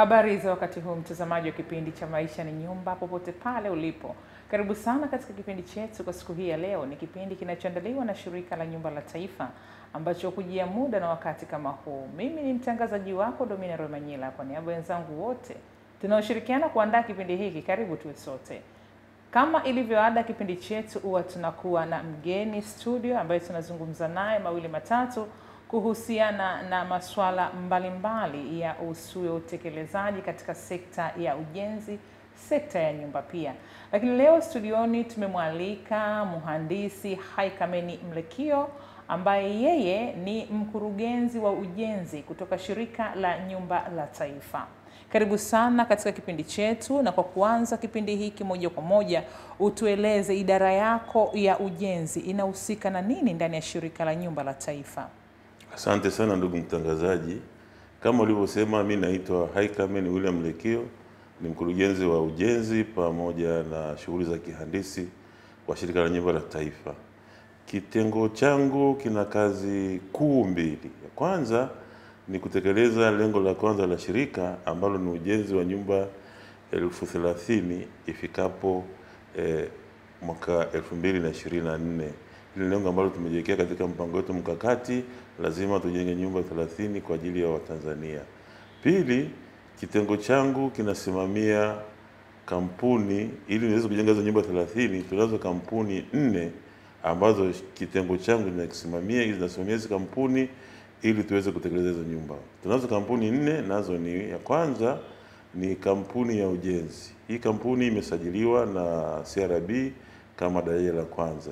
Habari za wakati huu, mtazamaji wa kipindi cha Maisha ni Nyumba, popote pale ulipo, karibu sana katika kipindi chetu kwa siku hii ya leo. Ni kipindi kinachoandaliwa na Shirika la Nyumba la Taifa ambacho hukujia muda na wakati kama huu. Mimi ni mtangazaji wako Domina Romanyila, kwa niaba wenzangu wote tunaoshirikiana kuandaa kipindi hiki, karibu tuwe sote. Kama ilivyoada, kipindi chetu huwa tunakuwa na mgeni studio ambaye tunazungumza naye mawili matatu kuhusiana na masuala mbalimbali ya usuyo utekelezaji katika sekta ya ujenzi, sekta ya nyumba pia. Lakini leo studioni tumemwalika mhandisi Haikameni Mlekio ambaye yeye ni mkurugenzi wa ujenzi kutoka Shirika la Nyumba la Taifa. Karibu sana katika kipindi chetu, na kwa kuanza kipindi hiki moja kwa moja, utueleze idara yako ya ujenzi inahusika na nini ndani ya Shirika la Nyumba la Taifa? Asante sana ndugu mtangazaji, kama ulivyosema, mi naitwa Haikamen William Lekio, ni mkurugenzi wa ujenzi pamoja na shughuli za kihandisi wa Shirika la Nyumba la Taifa. Kitengo changu kina kazi kuu mbili. Ya kwanza ni kutekeleza lengo la kwanza la shirika ambalo ni ujenzi wa nyumba elfu thelathini ifikapo eh, mwaka elfu mbili na ishirini na nne. Hili lengo ambalo tumejiwekea katika mpango wetu mkakati, lazima tujenge nyumba 30 kwa ajili ya Watanzania. Pili, kitengo changu kinasimamia kampuni ili niweze kujenga hizo nyumba 30. Tunazo kampuni nne ambazo kitengo changu kinakisimamia, zinasimamia hizo kampuni ili tuweze kutekeleza hizo nyumba. Tunazo kampuni nne, nazo ni ya kwanza ni kampuni ya ujenzi. Hii kampuni imesajiliwa na CRB kama daraja la kwanza.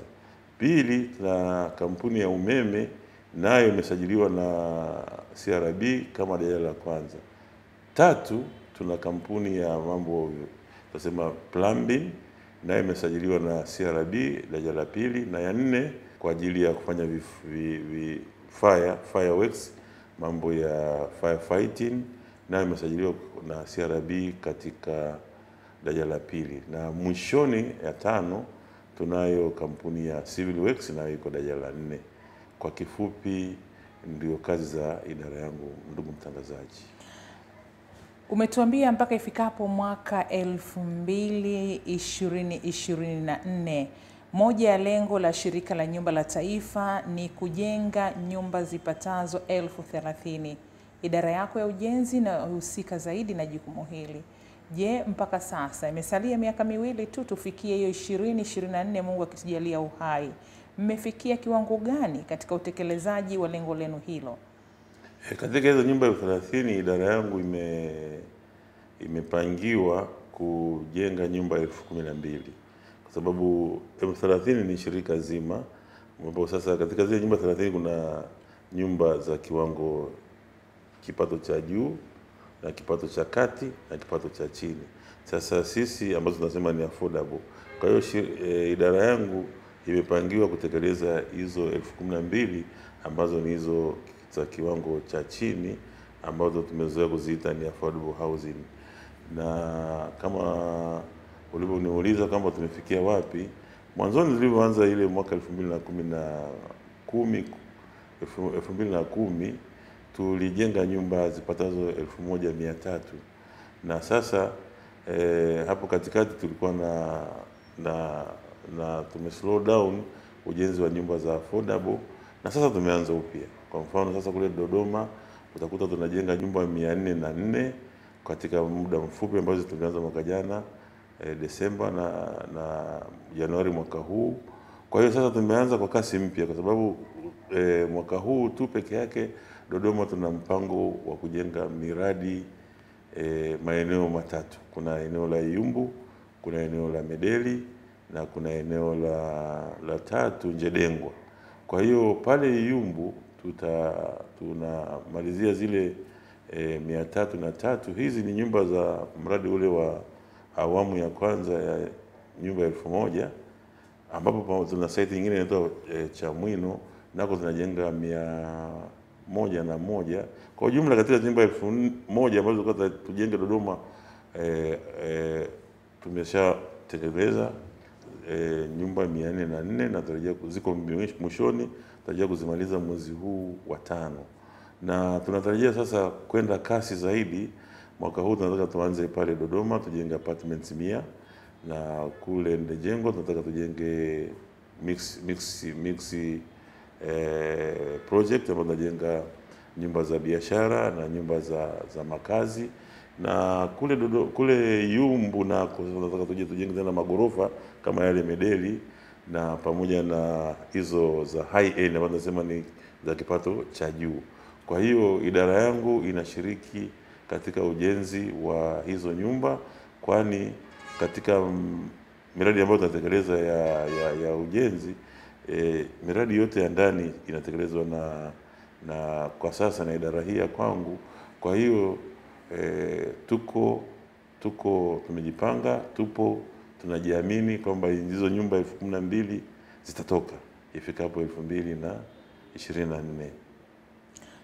Pili, tuna kampuni ya umeme nayo imesajiliwa na CRB kama daraja la kwanza. Tatu, tuna kampuni ya mambo tunasema plumbing nayo imesajiliwa na CRB daraja la pili, na ya nne kwa ajili ya kufanya vif, vi, vi, fire fireworks, mambo ya firefighting nayo imesajiliwa na CRB katika daraja la pili, na mwishoni ya tano tunayo kampuni ya Civil Works nayo iko daraja la nne. Kwa kifupi, ndio kazi za idara yangu, ndugu mtangazaji. Umetuambia mpaka ifikapo mwaka elfu mbili ishirini ishirini na nne moja ya lengo la Shirika la Nyumba la Taifa ni kujenga nyumba zipatazo elfu thelathini. Idara yako ya ujenzi inahusika zaidi na jukumu hili. Je, mpaka sasa imesalia miaka miwili tu tufikie hiyo ishirini ishirini na nne, Mungu akitujalia uhai, mmefikia kiwango gani katika utekelezaji wa lengo lenu hilo? E, katika hizo nyumba elfu thelathini idara yangu ime imepangiwa kujenga nyumba elfu kumi na mbili kwa sababu elfu thelathini ni shirika zima, ambapo sasa katika zile nyumba thelathini kuna nyumba za kiwango kipato cha juu na kipato cha kati na kipato cha chini. Sasa sisi ambazo tunasema ni affordable. Kwa hiyo e, idara yangu imepangiwa kutekeleza hizo elfu kumi na mbili ambazo ni hizo za kiwango cha chini ambazo tumezoea kuziita ni affordable housing, na kama ulivyoniuliza kwamba tumefikia wapi, mwanzoni tulivyoanza ile mwaka elfu mbili na kumi na kumi elfu mbili na kumi tulijenga nyumba zipatazo elfu moja mia tatu. Na sasa eh, hapo katikati tulikuwa na na na tume slow down ujenzi wa nyumba za affordable na sasa tumeanza upya. Kwa mfano sasa kule Dodoma utakuta tunajenga nyumba mia nne na nne katika muda mfupi ambazo tumeanza mwaka jana eh, Desemba na na Januari mwaka huu. Kwa hiyo sasa tumeanza kwa kasi mpya kwa sababu eh, mwaka huu tu peke yake Dodoma tuna mpango wa kujenga miradi e, maeneo matatu. Kuna eneo la Iyumbu, kuna eneo la Medeli na kuna eneo la, la tatu Njedengwa. Kwa hiyo pale Iyumbu tuta tunamalizia zile e, mia tatu na tatu. Hizi ni nyumba za mradi ule wa awamu ya kwanza ya nyumba elfu moja ambapo tuna saiti nyingine inaitwa e, Chamwino nako zinajenga mia moja na moja kwa ujumla katika nyumba elfu moja ambazo tujenge Dodoma e, e, tumeshatekeleza e, nyumba mia nne na nne na tarajia ziko mwishoni, tarajia kuzimaliza mwezi huu wa tano, na tunatarajia sasa kwenda kasi zaidi mwaka huu tunataka tuanze pale Dodoma tujenge apartments mia na kule Ndejengwa tunataka tujenge mix, mix, mix eh, project ambayo tunajenga nyumba za biashara na nyumba za, za makazi na kule Dodo, kule Yumbu nako tunataka tuje tujenge tena magorofa kama yale Medeli na pamoja na hizo za high end ambazo nasema ni za kipato cha juu. Kwa hiyo idara yangu inashiriki katika ujenzi wa hizo nyumba, kwani katika miradi ambayo tunatekeleza ya, ya, ya ujenzi e, miradi yote ya ndani inatekelezwa na na kwa sasa na idara hii ya kwangu. Kwa hiyo e, tuko tuko tumejipanga, tupo tunajiamini kwamba hizo nyumba elfu kumi na mbili zitatoka ifikapo elfu mbili na ishirini na nne.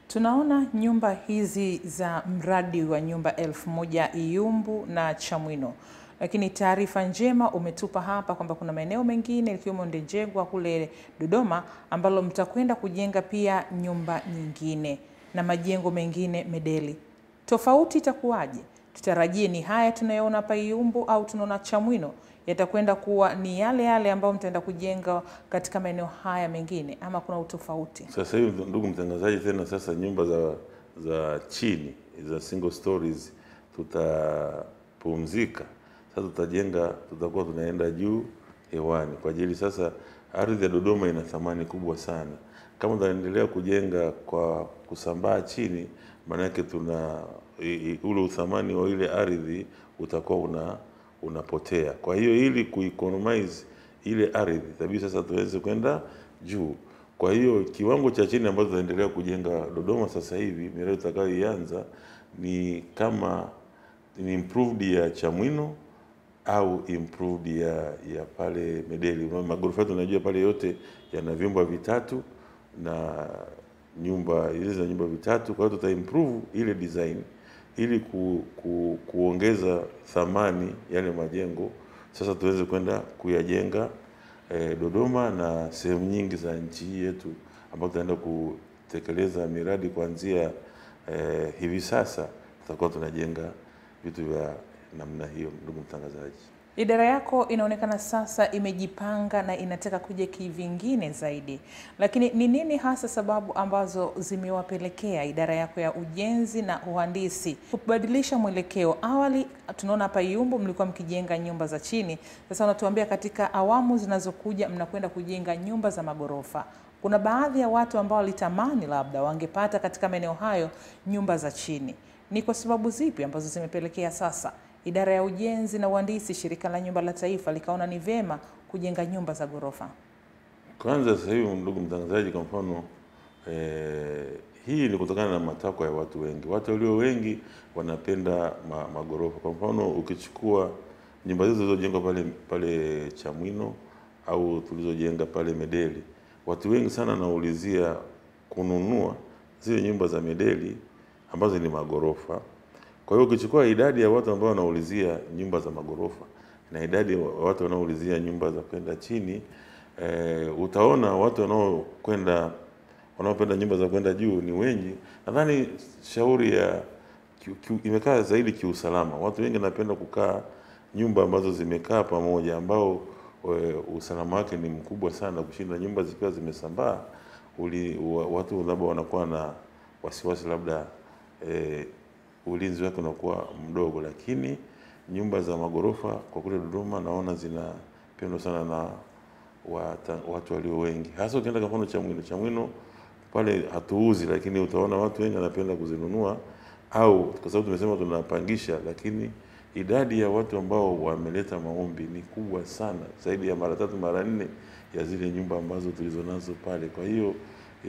Tunaona nyumba hizi za mradi wa nyumba elfu moja Iyumbu na Chamwino, lakini taarifa njema umetupa hapa kwamba kuna maeneo mengine ikiwemo Ndejengwa kule Dodoma ambalo mtakwenda kujenga pia nyumba nyingine na majengo mengine Medeli. Tofauti itakuwaje? Tutarajie ni haya tunayoona hapa Iyumbu au tunaona Chamwino yatakwenda kuwa ni yale yale ambayo mtaenda kujenga katika maeneo haya mengine ama kuna utofauti? Sasa hivi ndugu mtangazaji, tena sasa nyumba za za chini za single stories tutapumzika sasa, tutajenga tutakuwa tunaenda juu hewani kwa ajili sasa, ardhi ya Dodoma ina thamani kubwa sana. Kama tutaendelea kujenga kwa kusambaa chini, maana yake tuna ule uthamani wa ile ardhi utakuwa una unapotea. Kwa hiyo ili kueconomize ile ardhi tabii sasa tuweze kwenda juu. Kwa hiyo kiwango cha chini ambacho tunaendelea kujenga Dodoma sasa hivi, miradi tutakayoianza ni kama ni improved ya Chamwino au improved ya ya pale Medeli. Magorofa yetu unajua pale yote yana vyumba vitatu na nyumba hizi za nyumba vitatu. Kwa hiyo tuta improve ile design ili ku, ku, kuongeza thamani yale majengo, sasa tuweze kwenda kuyajenga eh, Dodoma na sehemu nyingi za nchi hii yetu ambapo tutaenda kutekeleza miradi kuanzia eh, hivi sasa tutakuwa tunajenga vitu vya namna hiyo, ndugu mtangazaji. Idara yako inaonekana sasa imejipanga na inataka kuja kivingine zaidi, lakini ni nini hasa sababu ambazo zimewapelekea idara yako ya ujenzi na uhandisi kubadilisha mwelekeo? Awali tunaona hapa Iyumbu mlikuwa mkijenga nyumba za chini, sasa unatuambia katika awamu zinazokuja mnakwenda kujenga nyumba za magorofa. Kuna baadhi ya watu ambao walitamani labda wangepata katika maeneo hayo nyumba za chini. Ni kwa sababu zipi ambazo zimepelekea sasa idara ya ujenzi na uhandisi shirika la nyumba la taifa likaona ni vema kujenga nyumba za ghorofa? Kwanza sasa hivi ndugu mtangazaji, kwa mfano eh, hii ni kutokana na matakwa ya watu wengi. Watu walio wengi wanapenda ma, magorofa. Kwa mfano ukichukua nyumba hizo zilizojengwa pale pale Chamwino au tulizojenga pale Medeli, watu wengi sana wanaulizia kununua zile nyumba za Medeli ambazo ni magorofa. Kwa hiyo ukichukua idadi ya watu ambao wanaulizia nyumba za magorofa na idadi ya watu wanaoulizia nyumba za kwenda chini e, utaona watu wanaokwenda wanaopenda nyumba za kwenda juu ni wengi. Nadhani shauri ya imekaa zaidi kiusalama. Watu wengi wanapenda kukaa nyumba ambazo zimekaa pamoja, ambao e, usalama wake ni mkubwa sana kushinda nyumba zikiwa zimesambaa. Watu labda wanakuwa na wasiwasi labda e, ulinzi wake unakuwa mdogo, lakini nyumba za magorofa kwa kule Dodoma naona zinapendwa sana na watu walio wengi, hasa ukienda kwa mfano Chamwino. Chamwino pale hatuuzi, lakini utaona watu wengi wanapenda kuzinunua, au kwa sababu tumesema tunapangisha, lakini idadi ya watu ambao wameleta maombi ni kubwa sana, zaidi ya mara tatu mara nne ya zile nyumba ambazo tulizonazo pale. Kwa hiyo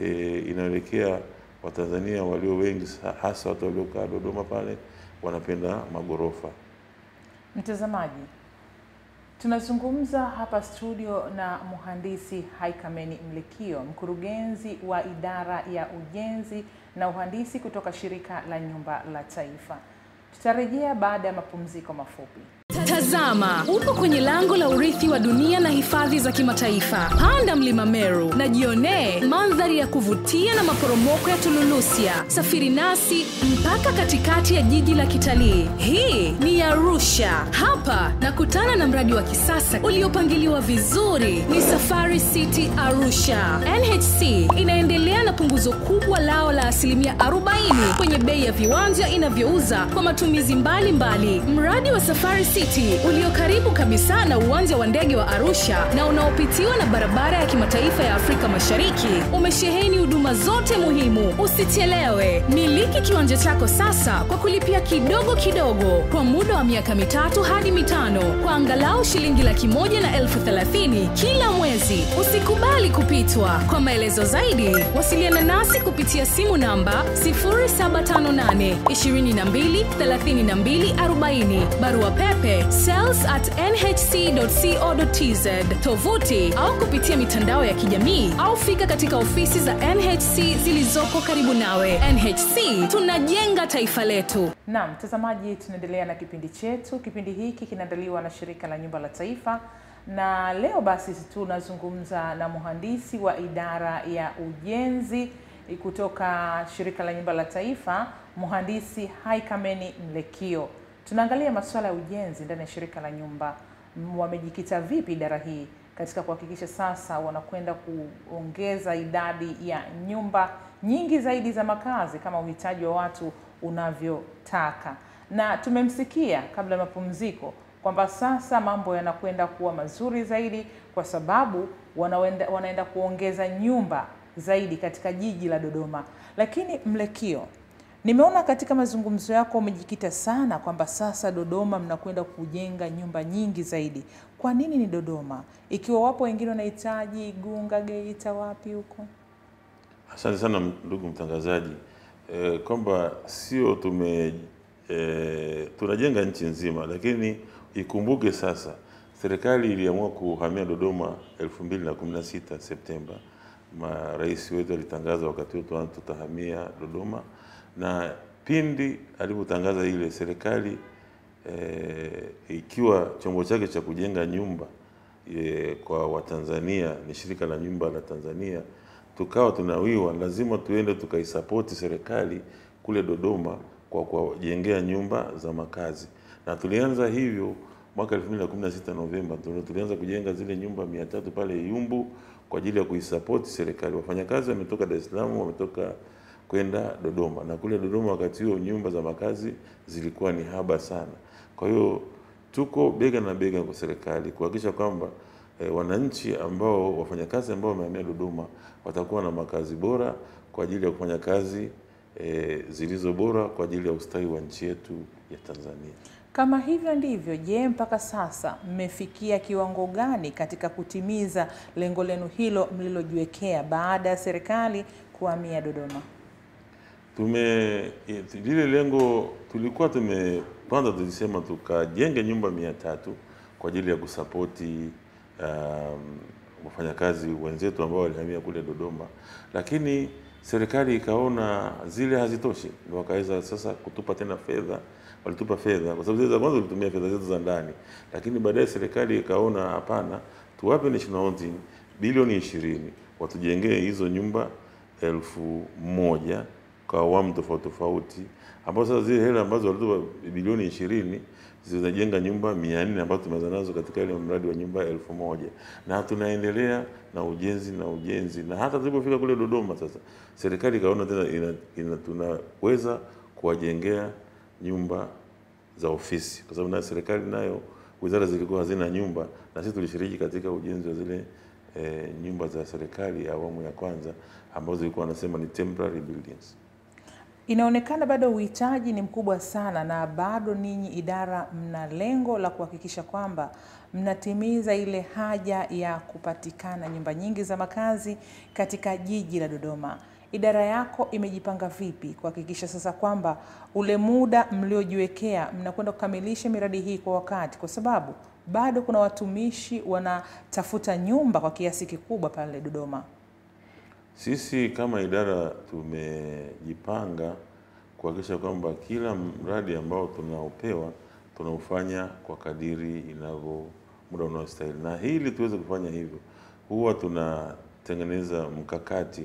e, inaelekea Watanzania walio wengi hasa watu waliokaa Dodoma pale wanapenda magorofa. Mtazamaji, tunazungumza hapa studio na mhandisi Haikameni Mlikio, mkurugenzi wa idara ya ujenzi na uhandisi kutoka shirika la nyumba la taifa. Tutarejea baada ya mapumziko mafupi. Tazama, upo kwenye lango la urithi wa dunia na hifadhi za kimataifa. Panda mlima Meru na jionee mandhari ya kuvutia na maporomoko ya Tululusia. Safiri nasi mpaka katikati ya jiji la kitalii. Hii ni Arusha. Hapa nakutana na mradi wa kisasa uliopangiliwa vizuri. Ni Safari City Arusha. NHC inaendelea na punguzo kubwa lao la asilimia 40 kwenye bei ya viwanja inavyouza kwa matumizi mbalimbali mbali. Mradi wa Safari City ulio karibu kabisa na uwanja wa ndege wa Arusha na unaopitiwa na barabara ya kimataifa ya Afrika Mashariki umesheheni huduma zote muhimu. Usichelewe, miliki kiwanja chako sasa kwa kulipia kidogo kidogo kwa muda wa miaka mitatu hadi mitano kwa angalau shilingi laki moja na elfu thelathini kila mwezi. Usikubali kupitwa. Kwa maelezo zaidi, wasiliana nasi kupitia simu namba 0758 22 32 40, barua pepe sales at nhc.co.tz, tovuti au kupitia mitandao ya kijamii au fika katika ofisi za NHC zilizoko karibu nawe. NHC tunajenga taifa letu. Naam, mtazamaji, tunaendelea na kipindi chetu. Kipindi hiki kinaandaliwa na shirika la Nyumba la Taifa, na leo basi tunazungumza na mhandisi wa idara ya ujenzi kutoka shirika la Nyumba la Taifa, mhandisi Haikameni Mlekio. Tunaangalia masuala ya ujenzi ndani ya shirika la nyumba. Wamejikita vipi idara hii katika kuhakikisha sasa wanakwenda kuongeza idadi ya nyumba nyingi zaidi za makazi kama uhitaji wa watu unavyotaka, na tumemsikia kabla ya mapumziko kwamba sasa mambo yanakwenda kuwa mazuri zaidi kwa sababu wanaenda, wanaenda kuongeza nyumba zaidi katika jiji la Dodoma. Lakini Mlekio, nimeona katika mazungumzo yako umejikita sana kwamba sasa Dodoma mnakwenda kujenga nyumba nyingi zaidi. Kwa nini ni Dodoma ikiwa wapo wengine wanahitaji Igunga, Geita, wapi huko? Asante sana ndugu mtangazaji, e, kwamba sio tume e, tunajenga nchi nzima, lakini ikumbuke sasa serikali iliamua kuhamia Dodoma 2016 Septemba. Marais wetu alitangaza wakati huo tutahamia Dodoma, na pindi alipotangaza ile serikali e, ikiwa chombo chake cha kujenga nyumba e, kwa Watanzania ni shirika la nyumba la Tanzania, tukawa tunawiwa lazima tuende tukaisapoti serikali kule Dodoma kwa kuwajengea nyumba za makazi, na tulianza hivyo mwaka 2016 Novemba, tulianza kujenga zile nyumba mia tatu pale Yumbu kwa ajili ya kuisapoti serikali. Wafanyakazi wametoka Dar es Salaam, wametoka kwenda Dodoma, na kule Dodoma wakati huo nyumba za makazi zilikuwa ni haba sana. Kwa hiyo tuko bega na bega kwa serikali kuhakikisha kwamba e, wananchi ambao wafanyakazi ambao wamehamia Dodoma watakuwa na makazi bora kwa ajili ya kufanya kazi e, zilizo bora kwa ajili ya ustawi wa nchi yetu ya Tanzania. Kama hivyo ndivyo, je, mpaka sasa mmefikia kiwango gani katika kutimiza lengo lenu hilo mlilojiwekea baada ya serikali kuhamia Dodoma? Tume lile lengo tulikuwa tume kwanza tulisema tukajenge nyumba mia tatu kwa ajili ya kusapoti um, wafanyakazi wenzetu ambao walihamia kule Dodoma, lakini serikali ikaona zile hazitoshi, ndio wakaweza sasa kutupa tena fedha. Walitupa fedha kwa sababu zile za kwanza tulitumia fedha zetu za ndani, lakini baadaye serikali ikaona hapana, tuwape National Housing bilioni ishirini watujengee hizo nyumba elfu moja kwa awamu tofauti tofauti, ambapo sasa zile hela ambazo walitupa bilioni ishirini zinajenga nyumba mia nne ambazo tumeanza nazo katika ile mradi wa nyumba elfu moja. Na tunaendelea na ujenzi na ujenzi, na hata tulipofika kule Dodoma sasa serikali ikaona tena ina, ina, tunaweza kuwajengea nyumba za ofisi, kwa sababu na serikali nayo wizara zilikuwa hazina nyumba, na sisi tulishiriki katika ujenzi wa zile e, nyumba za serikali awamu ya kwanza ambazo zilikuwa wanasema ni temporary buildings. Inaonekana bado uhitaji ni mkubwa sana, na bado ninyi idara mna lengo la kuhakikisha kwamba mnatimiza ile haja ya kupatikana nyumba nyingi za makazi katika jiji la Dodoma. Idara yako imejipanga vipi kuhakikisha sasa kwamba ule muda mliojiwekea mnakwenda kukamilisha miradi hii kwa wakati, kwa sababu bado kuna watumishi wanatafuta nyumba kwa kiasi kikubwa pale Dodoma? Sisi kama idara tumejipanga kuhakikisha kwamba kila mradi ambao tunaopewa tunaufanya kwa kadiri inavyo muda unaostahili, na ili tuweze kufanya hivyo, huwa tunatengeneza mkakati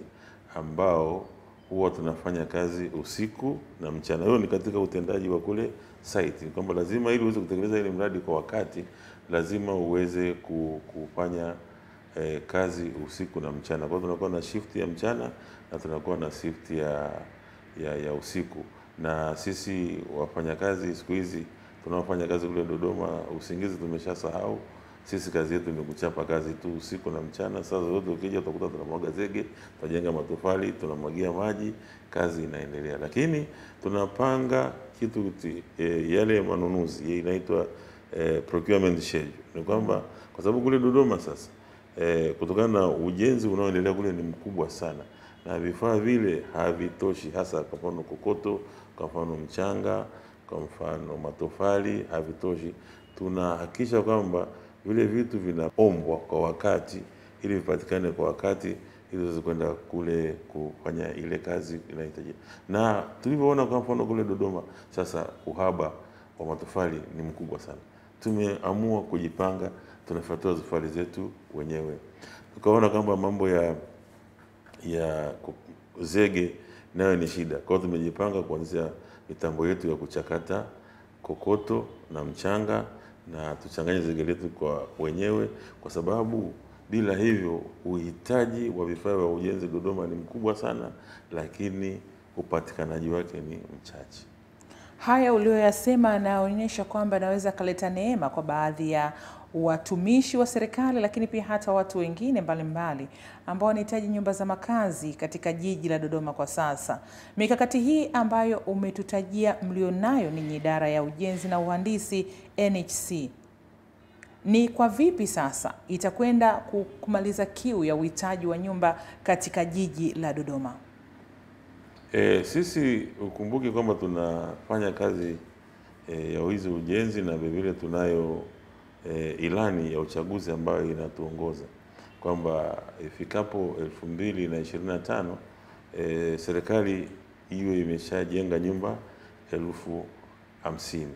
ambao huwa tunafanya kazi usiku na mchana. Hiyo ni katika utendaji wa kule site, kwamba lazima ili uweze kutekeleza ile mradi kwa wakati, lazima uweze kufanya eh, kazi usiku na mchana. Kwa hiyo tunakuwa na shift ya mchana na tunakuwa na shift ya, ya, ya usiku, na sisi wafanyakazi siku hizi tunaofanya kazi kule Dodoma, usingizi tumeshasahau. Sisi kazi yetu ni kuchapa kazi tu usiku na mchana. Saa zote ukija utakuta tunamwaga zege, tunajenga matofali, tunamwagia maji, kazi inaendelea. Lakini tunapanga kitu kuti, e, yale manunuzi inaitwa e, procurement schedule. Ni kwamba kwa sababu kule Dodoma sasa e, kutokana na ujenzi unaoendelea kule ni mkubwa sana na vifaa vile havitoshi, hasa kwa mfano kokoto, kwa mfano mchanga, kwa mfano matofali havitoshi. Tunahakikisha kwamba vile vitu vinaombwa kwa wakati ili vipatikane kwa wakati ili tuweze kwenda kule kufanya ile kazi inahitajika. Na tulivyoona kwa mfano kule Dodoma, sasa uhaba wa matofali ni mkubwa sana, tumeamua kujipanga, tunafatua safari zetu wenyewe, tukaona kwamba mambo ya ya zege nayo ni shida. Kwa hiyo tumejipanga kuanzia mitambo yetu ya kuchakata kokoto na mchanga na tuchanganye zege letu kwa wenyewe, kwa sababu bila hivyo uhitaji wa vifaa vya ujenzi Dodoma ni mkubwa sana, lakini upatikanaji wake ni mchache. Haya uliyoyasema yanaonyesha kwamba anaweza akaleta neema kwa baadhi ya watumishi wa serikali, lakini pia hata watu wengine mbalimbali ambao wanahitaji nyumba za makazi katika jiji la Dodoma kwa sasa. Mikakati hii ambayo umetutajia mlionayo ninyi idara ya ujenzi na uhandisi NHC, ni kwa vipi sasa itakwenda ku- kumaliza kiu ya uhitaji wa nyumba katika jiji la Dodoma? E, sisi ukumbuke kwamba tunafanya kazi e, ya wizi ujenzi na vilevile tunayo e, ilani ya uchaguzi ambayo inatuongoza kwamba ifikapo elfu mbili na ishirini na tano e, serikali iwe imeshajenga nyumba elfu hamsini.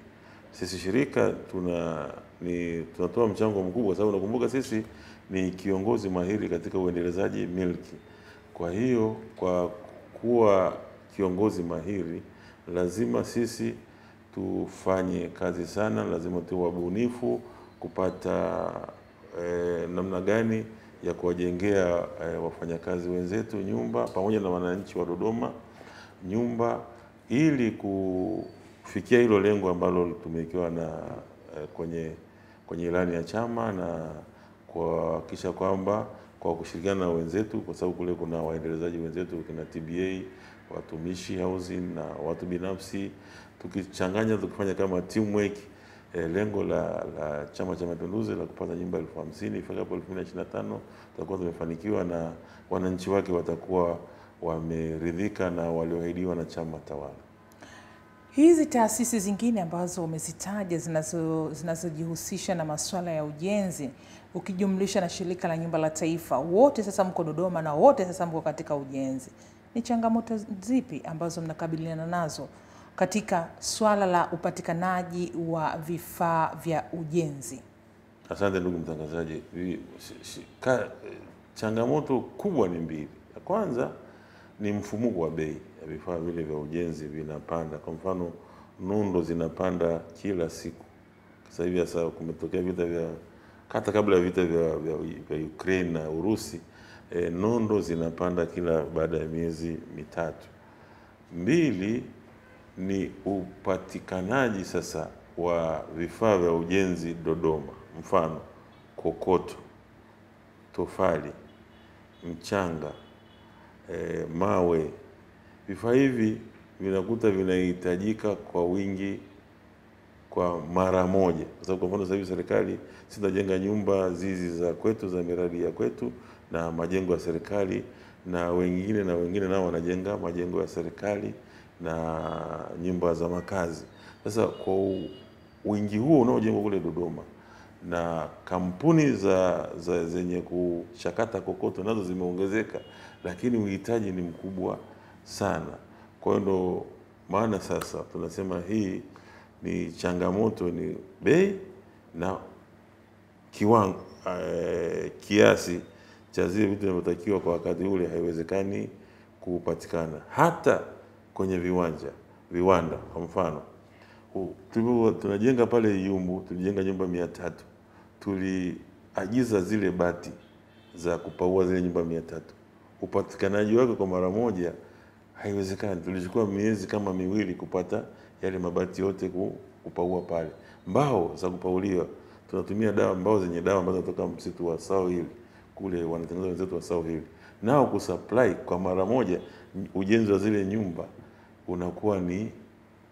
Sisi shirika tuna ni tunatoa mchango mkubwa, kwa sababu nakumbuka sisi ni kiongozi mahiri katika uendelezaji milki. Kwa hiyo kwa kuwa kiongozi mahiri, lazima sisi tufanye kazi sana, lazima tuwe wabunifu kupata eh, namna gani ya kuwajengea eh, wafanyakazi wenzetu nyumba pamoja na wananchi wa Dodoma nyumba ili kufikia hilo lengo ambalo tumewekewa na eh, kwenye kwenye ilani ya chama na kuhakikisha kwamba kwa kushirikiana na wenzetu, kwa sababu kule kuna waendelezaji wenzetu kina TBA, watumishi housing na watu binafsi, tukichanganya tukifanya kama teamwork eh, lengo la, la Chama cha Mapinduzi la kupata nyumba elfu hamsini ifikapo elfu mbili na ishirini na tano tutakuwa tumefanikiwa na wananchi wake watakuwa wameridhika na walioahidiwa na chama tawala. Hizi taasisi zingine ambazo umezitaja zinazojihusisha zinazo- na masuala ya ujenzi ukijumlisha na shirika la nyumba la taifa, wote sasa mko Dodoma na wote sasa mko katika ujenzi, ni changamoto zipi ambazo mnakabiliana nazo katika swala la upatikanaji wa vifaa vya ujenzi? Asante ndugu mtangazaji. Changamoto kubwa ni mbili. Ya kwanza ni mfumuko wa bei ya vifaa vile vya ujenzi vinapanda. Kwa mfano, nondo zinapanda kila siku. Sasa hivi hasa kumetokea vita vya hata kabla ya vita vya, vya, vya Ukraine na Urusi e, nondo zinapanda kila baada ya miezi mitatu. Mbili ni upatikanaji sasa wa vifaa vya ujenzi Dodoma, mfano kokoto, tofali, mchanga, e, mawe. Vifaa hivi vinakuta vinahitajika kwa wingi kwa mara moja, kwa sababu kwa mfano sasa hivi serikali sitajenga nyumba zizi za kwetu za miradi ya kwetu na majengo ya serikali, na wengine na wengine nao wanajenga majengo ya serikali na nyumba za makazi. Sasa kwa wingi huo unaojengwa kule Dodoma na kampuni za, za zenye kuchakata kokoto nazo zimeongezeka, lakini uhitaji ni mkubwa sana. Kwa hiyo ndo maana sasa tunasema hii ni changamoto ni bei na kiwango eh, kiasi cha zile vitu vinavyotakiwa kwa wakati ule haiwezekani kupatikana hata kwenye viwanja viwanda. Kwa mfano tunajenga pale Iyumbu, tulijenga nyumba mia tatu tuliagiza zile bati za kupaua zile nyumba mia tatu upatikanaji wake kwa mara moja haiwezekani. Tulichukua miezi kama miwili kupata yale mabati yote ku- kupaua pale. Mbao za kupauliwa tunatumia dawa, mbao zenye dawa ambazo zinatoka msitu wa Sao Hill kule, wanatengeneza wenzetu wa Sao Hill, nao kusupply kwa mara moja ujenzi wa zile nyumba unakuwa ni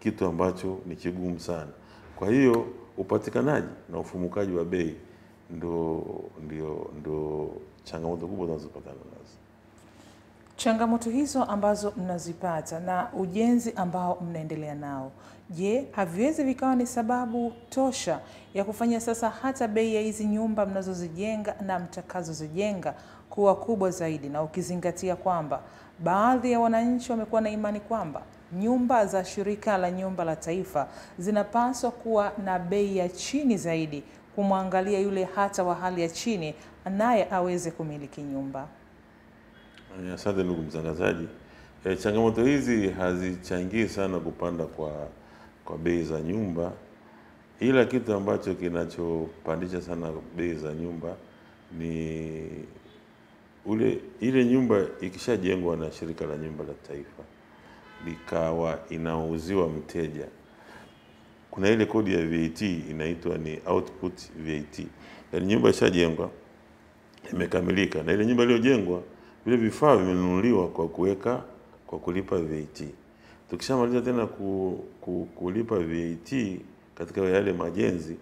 kitu ambacho ni kigumu sana. Kwa hiyo upatikanaji na ufumukaji wa bei ndo ndio ndo changamoto kubwa tunazopatana nazo. Changamoto hizo ambazo mnazipata na ujenzi ambao mnaendelea nao, je, haviwezi vikawa ni sababu tosha ya kufanya sasa hata bei ya hizi nyumba mnazozijenga na mtakazozijenga kuwa kubwa zaidi, na ukizingatia kwamba baadhi ya wananchi wamekuwa na imani kwamba nyumba za Shirika la Nyumba la Taifa zinapaswa kuwa na bei ya chini zaidi, kumwangalia yule hata wa hali ya chini naye aweze kumiliki nyumba. Asante ndugu mtangazaji. E, changamoto hizi hazichangii sana kupanda kwa kwa bei za nyumba, ila kitu ambacho kinachopandisha sana bei za nyumba ni ule ile nyumba ikishajengwa na Shirika la Nyumba la Taifa likawa inauziwa mteja, kuna ile kodi ya VAT inaitwa ni output VAT, yaani nyumba ishajengwa imekamilika. Na ile nyumba iliyojengwa vile vifaa vimenunuliwa kwa kuweka kwa kulipa VAT. Tukishamaliza tena ku, ku, kulipa VAT katika yale majenzi,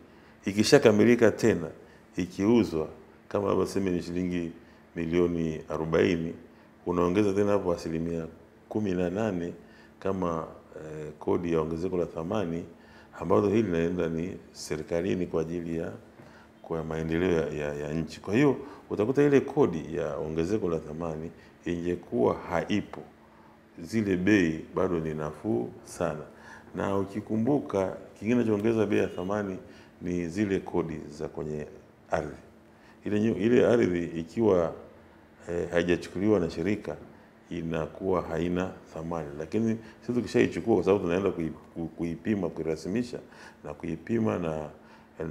ikishakamilika tena ikiuzwa kama labda sema ni shilingi milioni 40, unaongeza tena hapo asilimia kumi na nane kama eh, kodi ya ongezeko la thamani ambazo hili linaenda ni serikalini kwa ajili ya kwa maendeleo ya, ya, ya nchi. Kwa hiyo utakuta ile kodi ya ongezeko la thamani ingekuwa haipo, zile bei bado ni nafuu sana, na ukikumbuka kingine chaongeza bei ya thamani ni zile kodi za kwenye ardhi. Ile, ile ardhi ikiwa eh, haijachukuliwa na shirika inakuwa haina thamani, lakini sisi tukishaichukua, kwa sababu tunaenda kuipima, kuirasimisha na kuipima na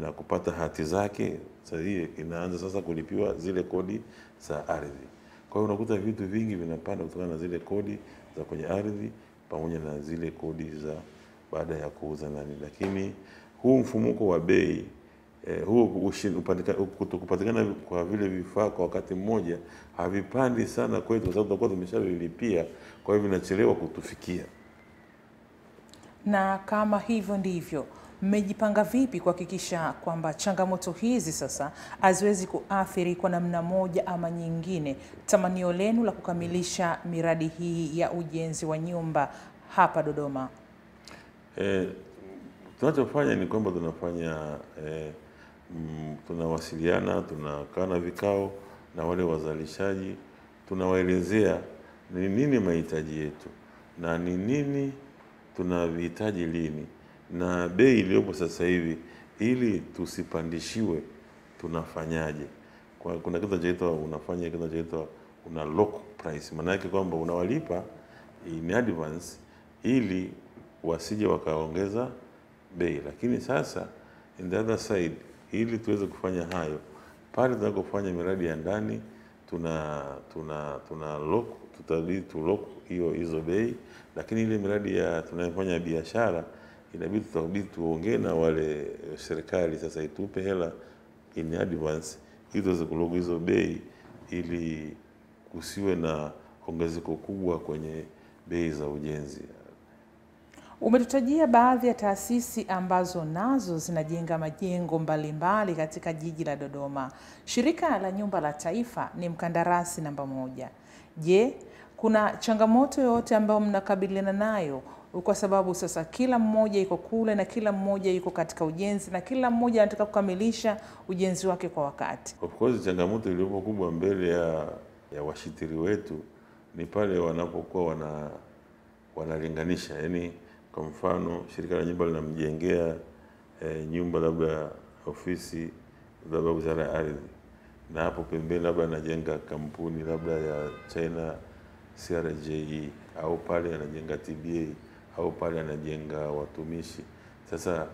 na kupata hati zake, sasa inaanza sasa kulipiwa zile kodi za ardhi. Kwa hiyo unakuta vitu vingi vinapanda kutokana na zile kodi za kwenye ardhi pamoja na zile kodi za baada ya kuuza nani, lakini huu mfumuko wa bei eh, huo kutokupatikana kwa vile vifaa kwa wakati mmoja havipandi sana kwetu, kwa sababu tutakuwa tumeshavilipia, kwa hiyo vinachelewa kutufikia. Na kama hivyo ndivyo, mmejipanga vipi kuhakikisha kwamba changamoto hizi sasa haziwezi kuathiri kwa namna moja ama nyingine tamanio lenu la kukamilisha miradi hii ya ujenzi wa nyumba hapa Dodoma? Eh, tunachofanya ni kwamba tunafanya eh, mm, tunawasiliana, tunakaa na vikao na wale wazalishaji, tunawaelezea ni nini mahitaji yetu na ni nini tunavihitaji lini na bei iliyopo sasa hivi, ili tusipandishiwe tunafanyaje? Kwa, kuna kitu kinachoitwa unafanya kitu kinachoitwa una lock price, maana yake kwamba unawalipa in advance ili wasije wakaongeza bei. Lakini sasa in the other side, ili tuweze kufanya hayo, pale tunakofanya miradi ya ndani tuna tuna tuna lock tutabidi tu lock hiyo hizo bei, lakini ile miradi ya tunayofanya biashara inabidi tutabidi tuongee na wale serikali sasa itupe hela in advance ili tuweze kulogo hizo bei ili kusiwe na ongezeko kubwa kwenye bei za ujenzi. Umetutajia baadhi ya taasisi ambazo nazo zinajenga majengo mbalimbali katika jiji la Dodoma. Shirika la Nyumba la Taifa ni mkandarasi namba moja. Je, kuna changamoto yoyote ambayo mnakabiliana nayo kwa sababu sasa kila mmoja iko kule na kila mmoja iko katika ujenzi na kila mmoja anataka kukamilisha ujenzi wake kwa wakati? Of course changamoto iliyopo kubwa mbele ya, ya washitiri wetu ni pale wanapokuwa wana wanalinganisha, yaani Kwa mfano, shirika la nyumba linamjengea eh, nyumba labda ofisi labda wizara ya ardhi, na hapo pembeni labda anajenga kampuni labda ya China CRJE au pale anajenga TBA au pale anajenga watumishi. Sasa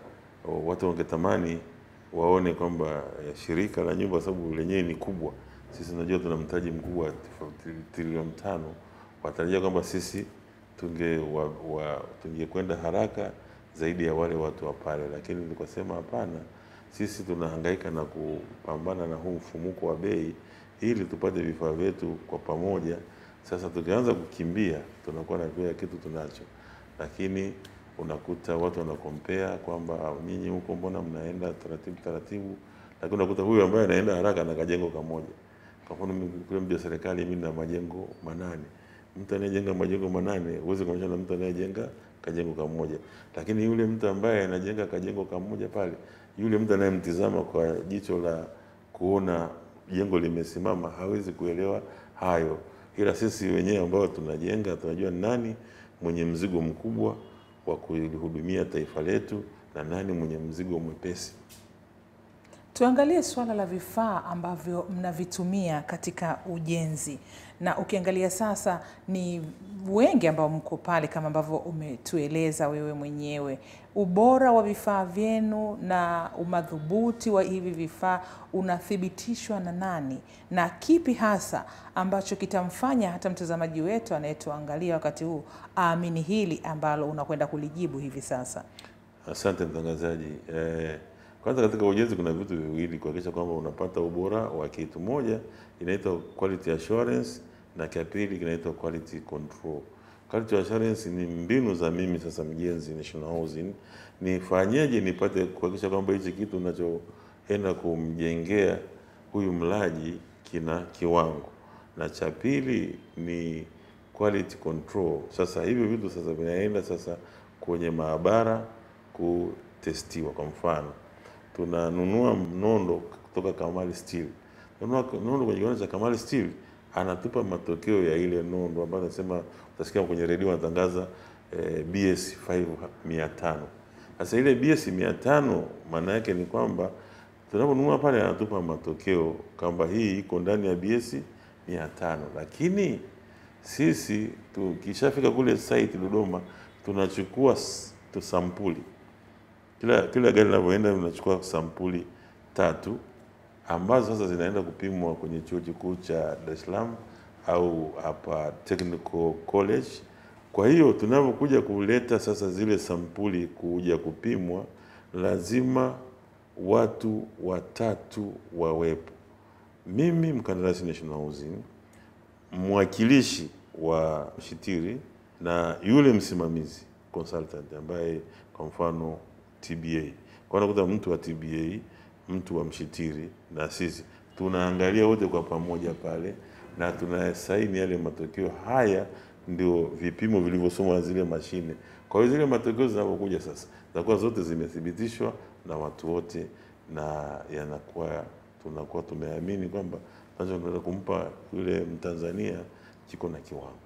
watu wangetamani waone kwamba eh, shirika la nyumba sababu lenyewe ni kubwa, sisi tunajua tuna mtaji mkubwa wa tri- trilioni tano, watarajia kwamba sisi tunge wa, tungekwenda haraka zaidi ya wale watu wa pale, lakini tukasema hapana, sisi tunahangaika na kupambana na huu mfumuko wa bei ili tupate vifaa vyetu kwa pamoja. Sasa tukianza kukimbia, tunakuwa na kila kitu tunacho, lakini unakuta watu wanakompea kwamba "Ah, nyinyi huko mbona mnaenda taratibu taratibu, lakini unakuta huyu ambaye anaenda haraka na kajengo kamoja. Kwa mfano mimi kule mji wa serikali, mimi na majengo manane. Mtu anayejenga majengo manane huwezi kuonyesha na mtu anayejenga kajengo kamoja, lakini yule mtu ambaye anajenga kajengo kamoja pale, yule mtu anayemtizama kwa jicho la kuona jengo limesimama hawezi kuelewa hayo, ila sisi wenyewe ambao tunajenga tunajua nani mwenye mzigo mkubwa wa kulihudumia taifa letu na nani mwenye mzigo mwepesi. Tuangalie suala la vifaa ambavyo mnavitumia katika ujenzi, na ukiangalia sasa ni wengi ambao mko pale kama ambavyo umetueleza wewe mwenyewe. Ubora wa vifaa vyenu na umadhubuti wa hivi vifaa unathibitishwa na nani, na kipi hasa ambacho kitamfanya hata mtazamaji wetu anayetuangalia wakati huu aamini hili ambalo unakwenda kulijibu hivi sasa? Asante mtangazaji. Eh, kwanza katika ujenzi kuna vitu viwili kuhakikisha kwamba unapata ubora wa kitu. Moja inaitwa quality assurance na cha pili kinaitwa quality control. Quality assurance ni mbinu za mimi sasa mjenzi National Housing nifanyeje nipate kuhakikisha kwamba hichi kitu unachoenda kumjengea huyu mlaji kina kiwango, na cha pili ni quality control. Sasa hivyo vitu sasa vinaenda sasa kwenye maabara kutestiwa. Kwa mfano, tunanunua nondo kutoka Kamali Steel, nondo kwenye kiwanda cha Kamali Steel, anatupa matokeo ya ile nondo ambayo anasema, utasikia kwenye redio anatangaza eh, BS 500. Sasa ile BS 500 maana yake ni kwamba tunaponunua pale anatupa matokeo kwamba hii iko ndani ya BS 500, lakini sisi tukishafika kule site Dodoma tunachukua sampuli kila kila gari linavyoenda linachukua sampuli tatu ambazo sasa zinaenda kupimwa kwenye chuo kikuu cha Dar es Salaam au hapa Technical College. Kwa hiyo tunavyokuja kuleta sasa zile sampuli kuja kupimwa, lazima watu watatu wawepo. Mimi mkandarasi National Housing, mwakilishi wa mshitiri na yule msimamizi consultant ambaye kwa mfano TBA. Kwa unakuta mtu wa TBA, mtu wa mshitiri na sisi tunaangalia wote kwa pamoja pale na tunasaini yale matokeo. Haya ndio vipimo vilivyosomwa na zile mashine. Kwa hiyo zile matokeo zinapokuja sasa zinakuwa zote zimethibitishwa na watu wote, na yanakuwa tunakuwa tumeamini kwamba tunaweza kumpa yule Mtanzania kiko na kiwango.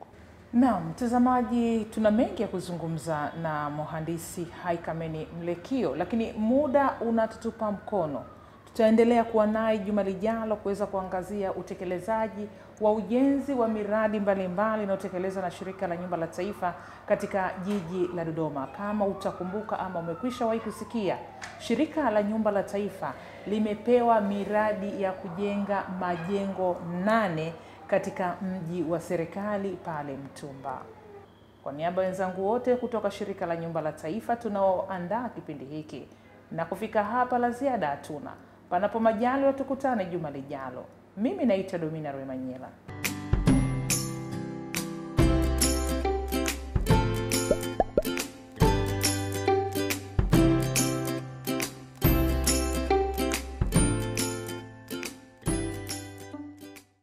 Naam, mtazamaji, tuna mengi ya kuzungumza na mhandisi Haikameni Mlekio, lakini muda unatutupa mkono. Tutaendelea kuwa naye juma lijalo kuweza kuangazia utekelezaji wa ujenzi wa miradi mbalimbali inayotekelezwa na Shirika la Nyumba la Taifa katika jiji la Dodoma. Kama utakumbuka ama umekwisha wahi kusikia, Shirika la Nyumba la Taifa limepewa miradi ya kujenga majengo nane katika mji wa serikali pale Mtumba. Kwa niaba ya wenzangu wote kutoka Shirika la Nyumba la Taifa tunaoandaa kipindi hiki na kufika hapa, la ziada hatuna. Panapo majaliwa, tukutane juma lijalo. Mimi naitwa Domina Rwemanyela.